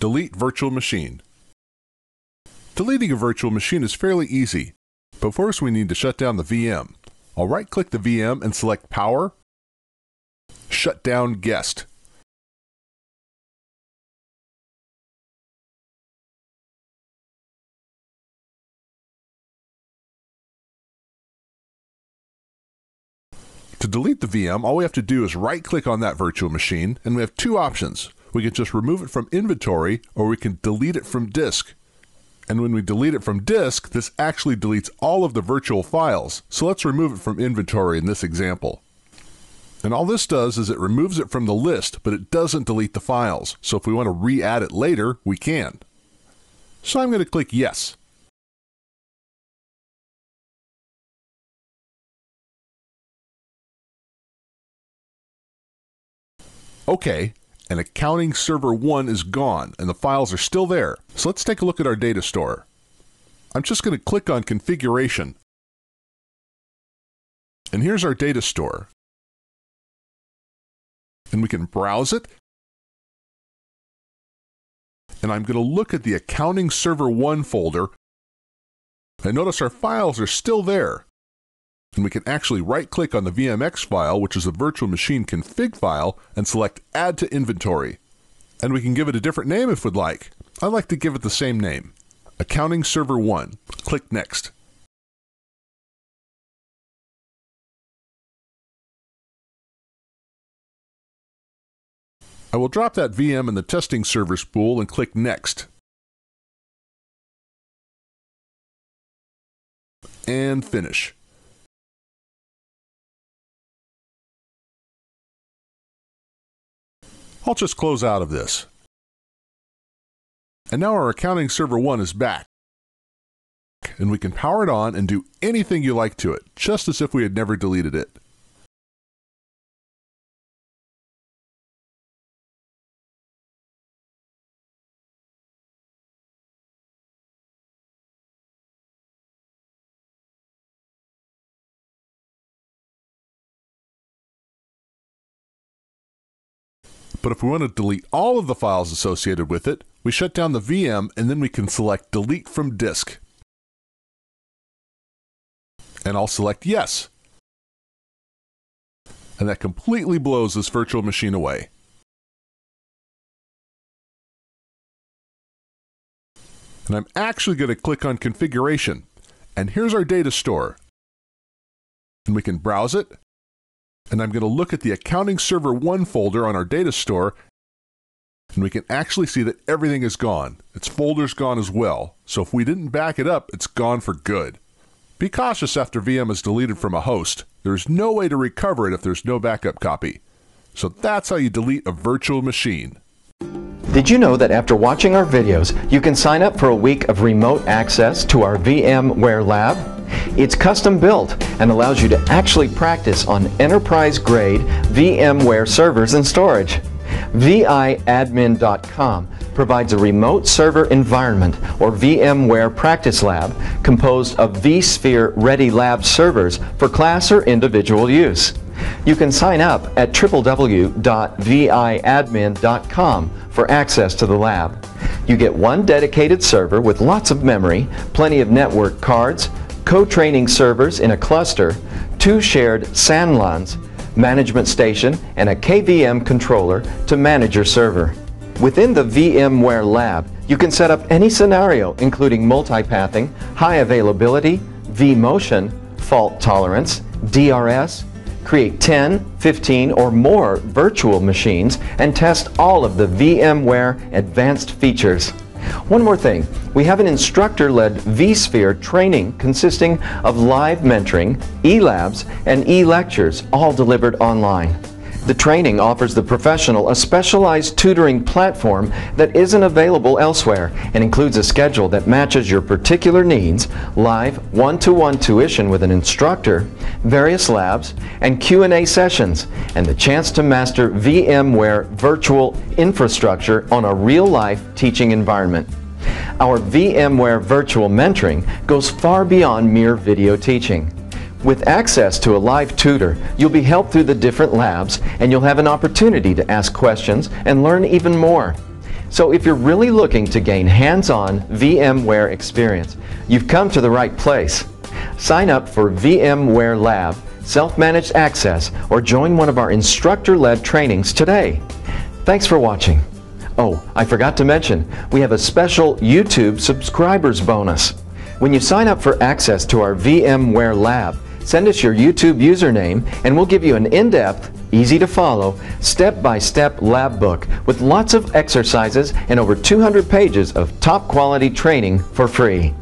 Delete virtual machine. Deleting a virtual machine is fairly easy, but first we need to shut down the VM. I'll right-click the VM and select Power, Shut down Guest. To delete the VM, all we have to do is right-click on that virtual machine, and we have two options. We can just remove it from inventory, or we can delete it from disk. And when we delete it from disk, this actually deletes all of the virtual files. So let's remove it from inventory in this example. And all this does is it removes it from the list, but it doesn't delete the files. So if we want to re-add it later, we can. So I'm going to click Yes. Okay, and accounting server 1 is gone and the files are still there. So let's take a look at our data store. I'm just going to click on configuration. And here's our data store. And we can browse it. And I'm going to look at the accounting server 1 folder. And notice our files are still there. And we can actually right-click on the VMX file, which is a virtual machine config file, and select Add to Inventory. And we can give it a different name if we'd like. I'd like to give it the same name, Accounting Server 1. Click Next. I will drop that VM in the testing servers pool and click Next. And finish. I'll just close out of this. And now our accounting server 1 is back. And we can power it on and do anything you like to it, just as if we had never deleted it. But if we want to delete all of the files associated with it, we shut down the VM and then we can select Delete from Disk. And I'll select Yes. And that completely blows this virtual machine away. And I'm actually going to click on Configuration. And here's our data store. And we can browse it and I'm going to look at the Accounting Server 1 folder on our data store, and we can actually see that everything is gone. Its folder's gone as well, so if we didn't back it up, it's gone for good. Be cautious after VM is deleted from a host. There's no way to recover it if there's no backup copy. So that's how you delete a virtual machine. Did you know that after watching our videos, you can sign up for a week of remote access to our VMware lab? It's custom built and allows you to actually practice on enterprise-grade VMware servers and storage. VIadmin.com provides a remote server environment or VMware practice lab composed of vSphere Ready Lab servers for class or individual use. You can sign up at www.viadmin.com for access to the lab. You get one dedicated server with lots of memory, plenty of network cards, co-training servers in a cluster, two shared SAN management station, and a KVM controller to manage your server. Within the VMware lab, you can set up any scenario including multipathing, high availability, vMotion, fault tolerance, DRS, create 10, 15, or more virtual machines, and test all of the VMware advanced features. One more thing, we have an instructor-led vSphere training consisting of live mentoring, e-labs, and e-lectures, all delivered online. The training offers the professional a specialized tutoring platform that isn't available elsewhere and includes a schedule that matches your particular needs, live one-to-one -one tuition with an instructor, various labs, and Q&A sessions, and the chance to master VMware virtual infrastructure on a real-life teaching environment. Our VMware virtual mentoring goes far beyond mere video teaching. With access to a live tutor, you'll be helped through the different labs and you'll have an opportunity to ask questions and learn even more. So if you're really looking to gain hands-on VMware experience, you've come to the right place. Sign up for VMware Lab, self-managed access, or join one of our instructor-led trainings today. Thanks for watching. Oh, I forgot to mention, we have a special YouTube subscribers bonus. When you sign up for access to our VMware Lab, send us your YouTube username and we'll give you an in-depth, easy to follow, step-by-step lab book with lots of exercises and over 200 pages of top quality training for free.